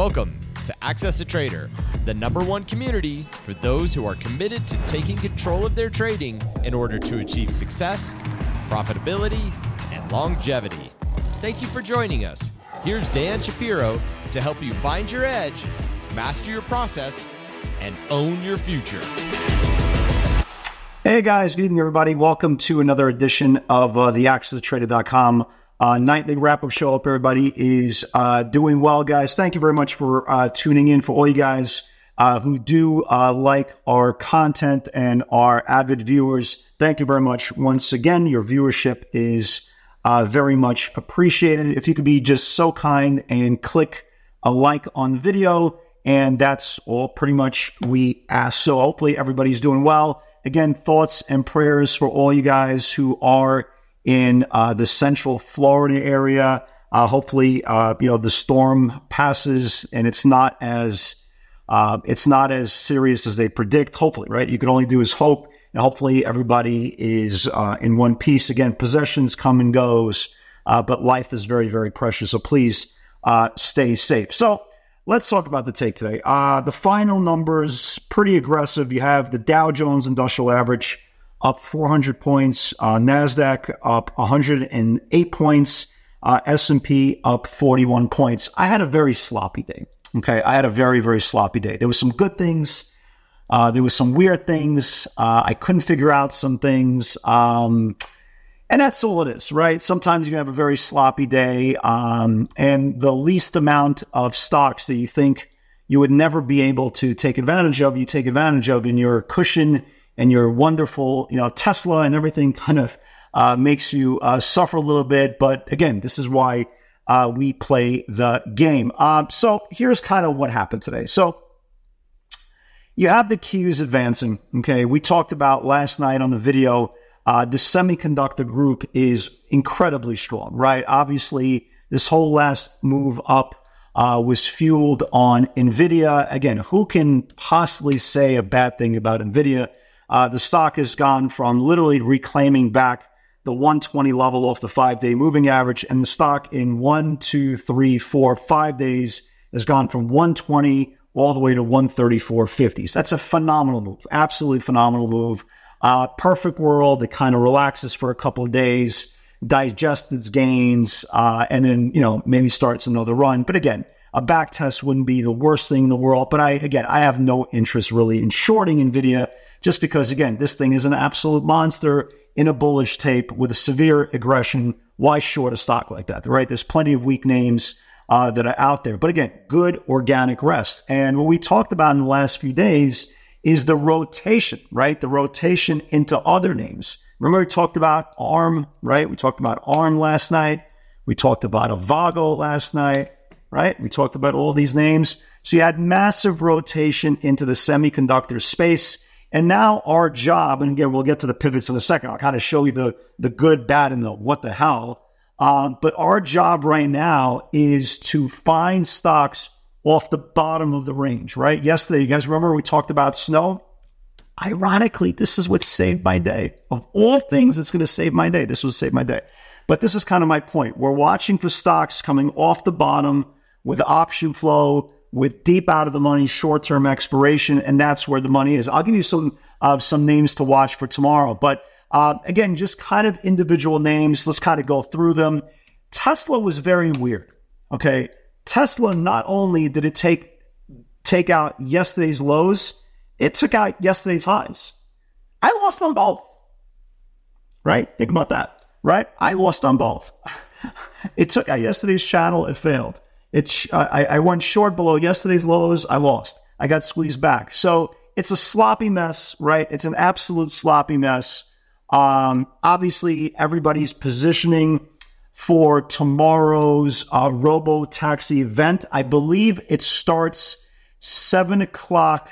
Welcome to Access a Trader, the number one community for those who are committed to taking control of their trading in order to achieve success, profitability, and longevity. Thank you for joining us. Here's Dan Shapiro to help you find your edge, master your process, and own your future. Hey guys, good evening, everybody. Welcome to another edition of uh, the AccessTrader.com uh, nightly wrap up show. Hope everybody is uh, doing well, guys. Thank you very much for uh, tuning in. For all you guys uh, who do uh, like our content and our avid viewers, thank you very much. Once again, your viewership is uh, very much appreciated. If you could be just so kind and click a like on the video, and that's all pretty much we ask. So hopefully everybody's doing well. Again, thoughts and prayers for all you guys who are in uh, the central Florida area. Uh, hopefully, uh, you know the storm passes and it's not as uh, it's not as serious as they predict. Hopefully, right? You can only do is hope, and hopefully everybody is uh, in one piece. Again, possessions come and goes, uh, but life is very, very precious. So please stay safe. So. Let's talk about the take today. the final numbers pretty aggressive. You have the Dow Jones Industrial Average up 400 points. Uh, Nasdaq up 108 points. Uh, S&P up 41 points. I had a very sloppy day. Okay, I had a very very sloppy day. There was some good things. Uh, there was some weird things. Uh, I couldn't figure out some things. Um, and that's all it is, right? Sometimes you have a very sloppy day, um, and the least amount of stocks that you think you would never be able to take advantage of, you take advantage of in your cushion and your wonderful, you know, Tesla and everything kind of uh, makes you uh, suffer a little bit. But again, this is why uh, we play the game. Um, so here's kind of what happened today. So you have the Qs advancing. Okay, we talked about last night on the video. Uh, the semiconductor group is incredibly strong, right? Obviously, this whole last move up uh, was fueled on NVIDIA. Again, who can possibly say a bad thing about NVIDIA? Uh, the stock has gone from literally reclaiming back the 120 level off the five day moving average, and the stock in one, two, three, four, five days has gone from 120 all the way to 134.50s. That's a phenomenal move, absolutely phenomenal move. Uh, perfect world. It kind of relaxes for a couple of days, digests its gains, uh, and then you know maybe starts another run. But again, a back test wouldn't be the worst thing in the world. But I again, I have no interest really in shorting Nvidia just because, again, this thing is an absolute monster in a bullish tape with a severe aggression. Why short a stock like that, right? There's plenty of weak names uh, that are out there. But again, good organic rest. And what we talked about in the last few days is the rotation, right? The rotation into other names. Remember, we talked about ARM, right? We talked about ARM last night. We talked about Avago last night, right? We talked about all these names. So you had massive rotation into the semiconductor space. And now our job, and again, we'll get to the pivots in a second. I'll kind of show you the, the good, bad, and the what the hell. Um, but our job right now is to find stocks off the bottom of the range, right? Yesterday, you guys remember we talked about snow? Ironically, this is what saved my day. Of all things, it's going to save my day. This will save my day. But this is kind of my point. We're watching for stocks coming off the bottom with option flow, with deep out of the money short term expiration, and that's where the money is. I'll give you some uh, some names to watch for tomorrow, but uh, again, just kind of individual names. Let's kind of go through them. Tesla was very weird. Okay, Tesla not only did it take take out yesterday's lows, it took out yesterday's highs. I lost on both. Right? Think about that. Right? I lost on both. it took out yesterday's channel. It failed. It I, I went short below yesterday's lows. I lost. I got squeezed back. So it's a sloppy mess, right? It's an absolute sloppy mess. Um, obviously, everybody's positioning for tomorrow's uh, robo taxi event. I believe it starts seven o'clock,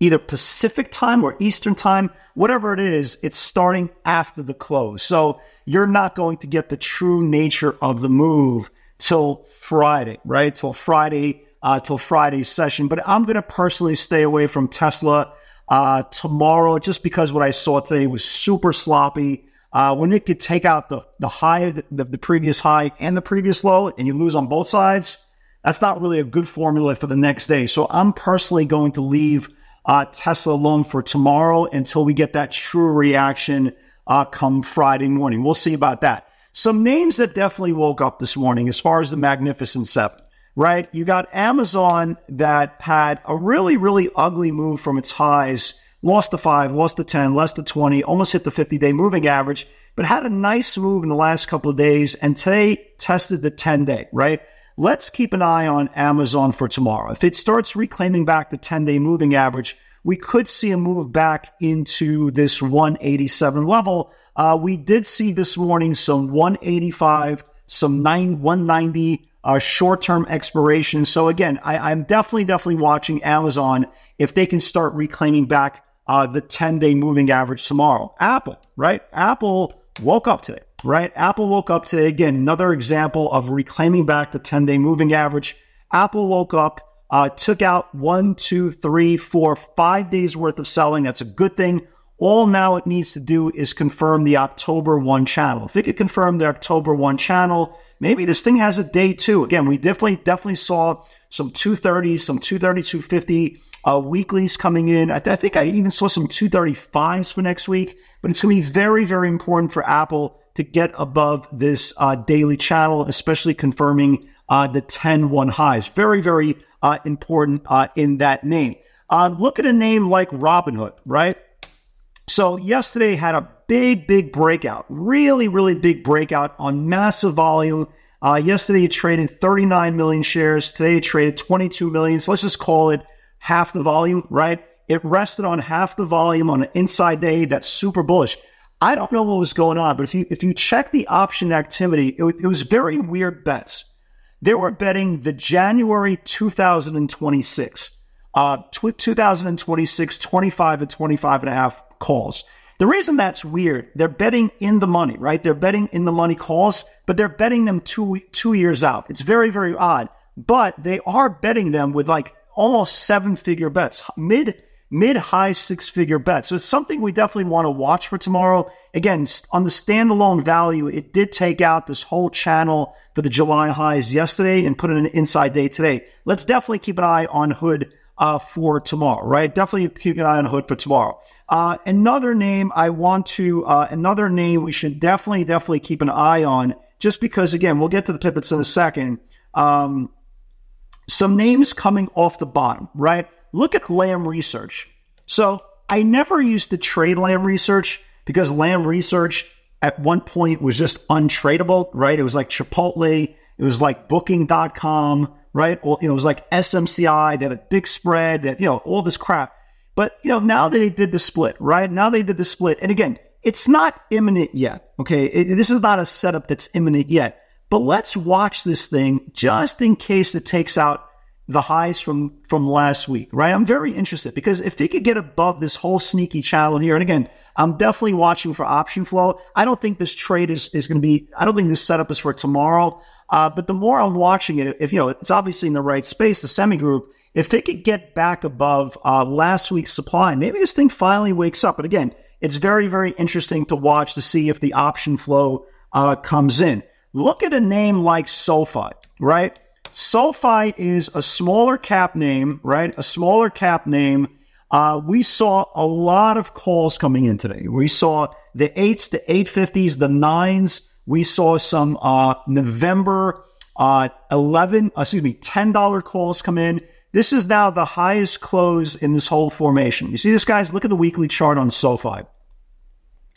either Pacific time or Eastern time, whatever it is. It's starting after the close, so you're not going to get the true nature of the move till Friday, right? Till Friday, uh, till Friday's session. But I'm going to personally stay away from Tesla uh, tomorrow just because what I saw today was super sloppy. Uh, when it could take out the, the high, the, the previous high and the previous low, and you lose on both sides, That's not really a good formula for the next day. So I'm personally going to leave uh, Tesla alone for tomorrow until we get that true reaction uh, come Friday morning. We'll see about that. Some names that definitely woke up this morning as far as the Magnificent Seven, right? You got Amazon that had a really, really ugly move from its highs, lost the five, lost the 10, lost the 20, almost hit the 50 day moving average, but had a nice move in the last couple of days and today tested the 10 day, right? Let's keep an eye on Amazon for tomorrow. If it starts reclaiming back the 10 day moving average, we could see a move back into this 187 level. Uh, we did see this morning some 185, some 9, 190 uh, short term expiration. So again, I, am definitely, definitely watching Amazon if they can start reclaiming back uh, the 10 day moving average tomorrow. Apple, right? Apple woke up today right? Apple woke up today. Again, another example of reclaiming back the 10 day moving average. Apple woke up, uh, took out one, two, three, four, five days worth of selling. That's a good thing. All now it needs to do is confirm the October 1 channel. If it could confirm the October 1 channel, maybe this thing has a day two. Again, we definitely, definitely saw some 230s, some 230, 250 uh, weeklies coming in. I, th- I think I even saw some 235s for next week, but it's going to be very, very important for Apple to get above this uh, daily channel, especially confirming uh, the 10 1 highs. Very, very uh, important uh, in that name. Uh, look at a name like Robinhood, right? So, yesterday had a big, big breakout, really, really big breakout on massive volume. Uh, yesterday it traded 39 million shares. Today it traded 22 million. So let's just call it half the volume, right? It rested on half the volume on an inside day. That's super bullish. I don't know what was going on, but if you if you check the option activity, it, it was very weird bets. They were betting the January 2026, uh, 2026, 25 and 25 and a half calls. The reason that's weird, they're betting in the money, right? They're betting in the money calls, but they're betting them two two years out. It's very very odd, but they are betting them with like almost seven figure bets, mid mid high six figure bets. So it's something we definitely want to watch for tomorrow. Again, on the standalone value, it did take out this whole channel for the July highs yesterday and put in an inside day today. Let's definitely keep an eye on Hood uh, for tomorrow, right? Definitely keep an eye on Hood for tomorrow. Uh, another name I want to, uh, another name we should definitely, definitely keep an eye on, just because again, we'll get to the pivots in a second. Um, some names coming off the bottom, right? look at Lam Research. So I never used to trade Lam Research because Lam Research at one point was just untradeable, right? It was like Chipotle, it was like booking.com, right? You know, it was like SMCI, they had a big spread, that, you know, all this crap. But, you know, now they did the split, right? Now they did the split. And again, it's not imminent yet. Okay. It, this is not a setup that's imminent yet, but let's watch this thing just in case it takes out the highs from from last week, right? I'm very interested because if they could get above this whole sneaky channel here, and again, I'm definitely watching for option flow. I don't think this trade is is going to be. I don't think this setup is for tomorrow. Uh, but the more I'm watching it, if you know, it's obviously in the right space, the semi group. If they could get back above uh, last week's supply, maybe this thing finally wakes up. But again, it's very very interesting to watch to see if the option flow uh, comes in. Look at a name like SoFi, right? SoFi is a smaller cap name, right? A smaller cap name. Uh, we saw a lot of calls coming in today. We saw the eights, the 850s, the nines. We saw some uh, November uh, 11, uh, excuse me, $10 calls come in. This is now the highest close in this whole formation. You see this, guys? Look at the weekly chart on SoFi.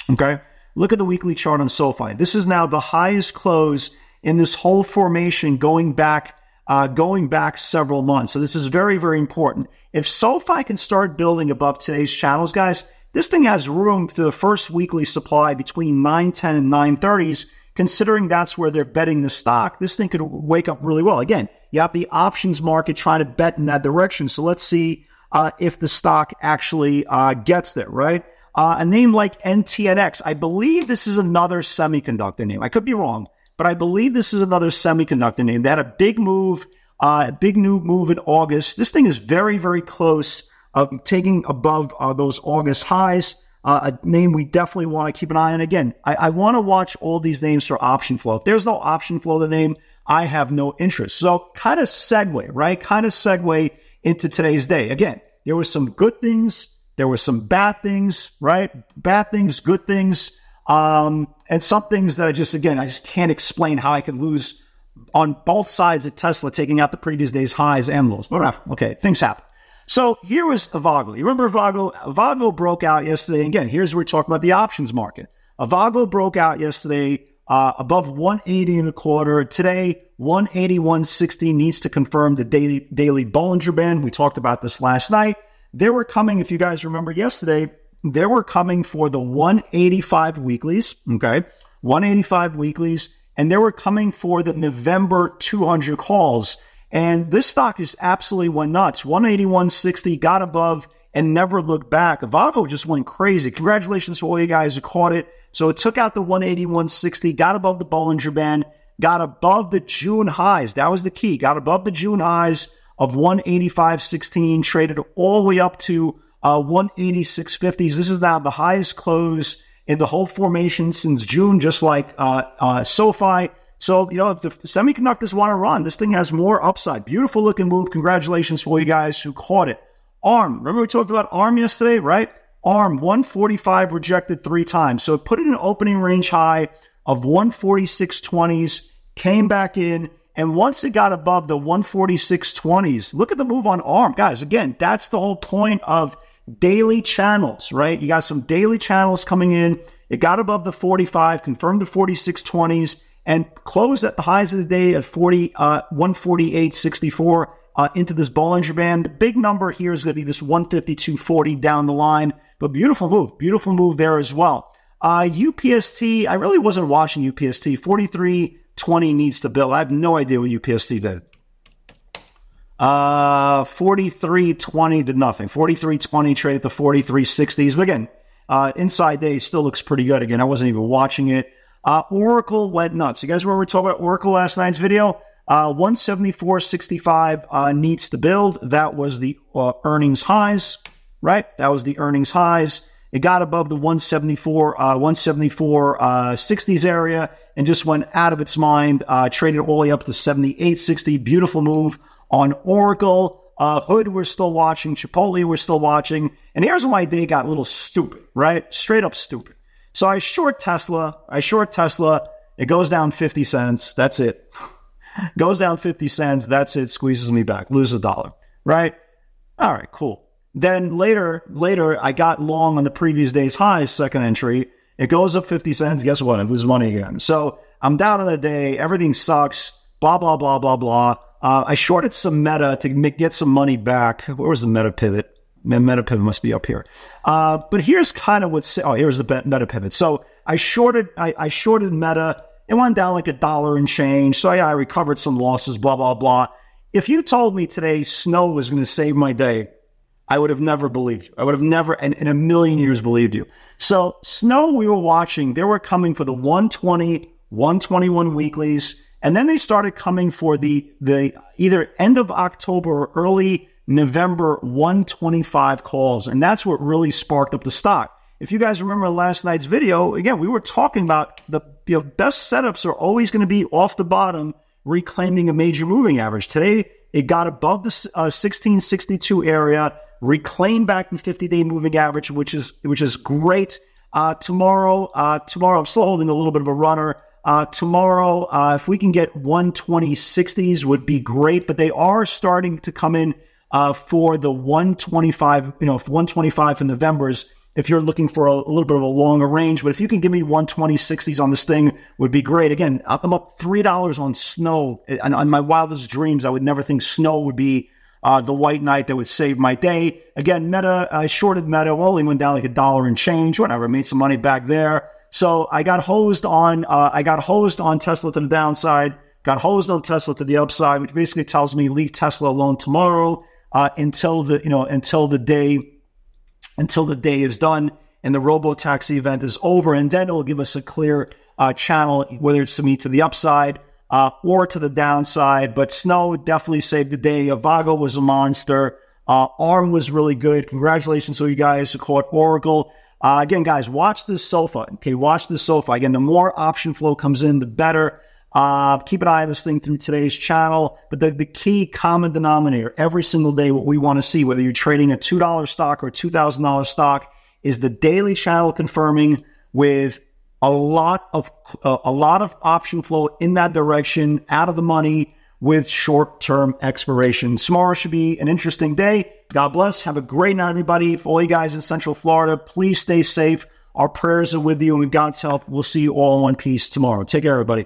Okay? Look at the weekly chart on SoFi. This is now the highest close in this whole formation going back uh, going back several months. So this is very, very important. If SoFi can start building above today's channels, guys, this thing has room to the first weekly supply between 910 and 930s. Considering that's where they're betting the stock, this thing could wake up really well. Again, you have the options market trying to bet in that direction. So let's see uh, if the stock actually uh, gets there, right? Uh, a name like NTNX, I believe this is another semiconductor name. I could be wrong but I believe this is another semiconductor name. They had a big move, uh, a big new move in August. This thing is very, very close of taking above uh, those August highs. Uh, a name we definitely want to keep an eye on. Again, I, I want to watch all these names for option flow. If there's no option flow, the name, I have no interest. So kind of segue, right? Kind of segue into today's day. Again, there was some good things. There were some bad things, right? Bad things, good things, um, and some things that I just, again, I just can't explain how I could lose on both sides of Tesla, taking out the previous day's highs and lows. Whatever. Okay, things happen. So here was Avago. You remember Avago? Avago broke out yesterday. Again, here's where we're talking about the options market. Avago broke out yesterday uh, above 180 and a quarter. Today, 181.60 needs to confirm the daily daily Bollinger Band. We talked about this last night. They were coming, if you guys remember yesterday, they were coming for the 185 weeklies. Okay, 185 weeklies, and they were coming for the November 200 calls. And this stock just absolutely went nuts. 181.60 got above and never looked back. Avago just went crazy. Congratulations to all you guys who caught it. So it took out the 181.60, got above the Bollinger Band, got above the June highs. That was the key. Got above the June highs of 185.16, traded all the way up to uh, 186.50s. This is now the highest close in the whole formation since June, just like uh, uh, SoFi. So, you know, if the semiconductors want to run, this thing has more upside. Beautiful looking move. Congratulations for you guys who caught it. ARM. Remember we talked about ARM yesterday, right? ARM 145 rejected three times. So it put in an opening range high of 146.20s, came back in, and once it got above the 146.20s, look at the move on ARM. Guys, again, that's the whole point of daily channels, right? You got some daily channels coming in. It got above the 45, confirmed the 46.20s, and closed at the highs of the day at 40, uh, 148.64 uh, into this Bollinger Band. The big number here is going to be this 152.40 down the line, but beautiful move, beautiful move there as well. Uh, UPST, I really wasn't watching UPST. 43.20 needs to build. I have no idea what UPST did. Uh, 43.20 did nothing. 43.20 traded to 43.60s. But again, uh, inside day still looks pretty good. Again, I wasn't even watching it. Uh, Oracle went nuts. You guys remember we talked about Oracle last night's video? Uh, 174.65 uh, needs to build. That was the uh, earnings highs, right? That was the earnings highs. It got above the 174, uh, 174 uh, 60s area and just went out of its mind. Uh, traded all the way up to 78.60. Beautiful move on Oracle. Uh, Hood, we're still watching. Chipotle, we're still watching. And here's why they got a little stupid, right? Straight up stupid. So I short Tesla. I short Tesla. It goes down 50 cents. That's it. goes down 50 cents. That's it. Squeezes me back. Lose a dollar, right? All right, cool. Then later, later, I got long on the previous day's highs, second entry. It goes up 50 cents. Guess what? I lose money again. So I'm down on the day. Everything sucks. Blah, blah, blah, blah, blah. Uh, I shorted some meta to make, get some money back. Where was the meta pivot? Meta pivot must be up here. Uh, but here's kind of what's, oh, here's the meta pivot. So I shorted, I, I shorted meta. It went down like a dollar and change. So yeah, I recovered some losses, blah, blah, blah. If you told me today snow was going to save my day, I would have never believed you. I would have never, in, in a million years, believed you. So snow we were watching, they were coming for the 120, 121 weeklies. And then they started coming for the, the either end of October or early November 125 calls. And that's what really sparked up the stock. If you guys remember last night's video, again, we were talking about the you know, best setups are always going to be off the bottom, reclaiming a major moving average. Today, it got above the uh, 1662 area, reclaimed back the 50 day moving average, which is, which is great. Uh, tomorrow, uh, tomorrow, I'm still holding a little bit of a runner. Uh, tomorrow, uh, if we can get 120 60s would be great, but they are starting to come in uh, for the 125, you know, 125 for November's. If you're looking for a, a, little bit of a longer range, but if you can give me 120 60s on this thing, would be great. Again, I'm up three dollars on snow. And on my wildest dreams, I would never think snow would be uh, the white knight that would save my day. Again, Meta, I shorted Meta, only went down like a dollar and change, whatever, made some money back there. So I got hosed on, uh, I got hosed on Tesla to the downside, got hosed on Tesla to the upside, which basically tells me leave Tesla alone tomorrow uh, until the you know until the day until the day is done and the robo taxi event is over, and then it will give us a clear uh, channel whether it's to me to the upside uh, or to the downside. But Snow definitely saved the day. Avago was a monster. Uh, Arm was really good. Congratulations to you guys who caught Oracle. Uh, again, guys, watch this SoFi. Okay, watch this SoFi. Again, the more option flow comes in, the better. Uh, keep an eye on this thing through today's channel. But the, the key common denominator every single day, what we want to see, whether you're trading a $2 stock or a $2,000 stock, is the daily channel confirming with a lot of uh, a lot of option flow in that direction, out of the money with short-term expiration. Tomorrow should be an interesting day. God bless. Have a great night, everybody. For all you guys in Central Florida, please stay safe. Our prayers are with you, and with God's help, we'll see you all in one piece tomorrow. Take care, everybody.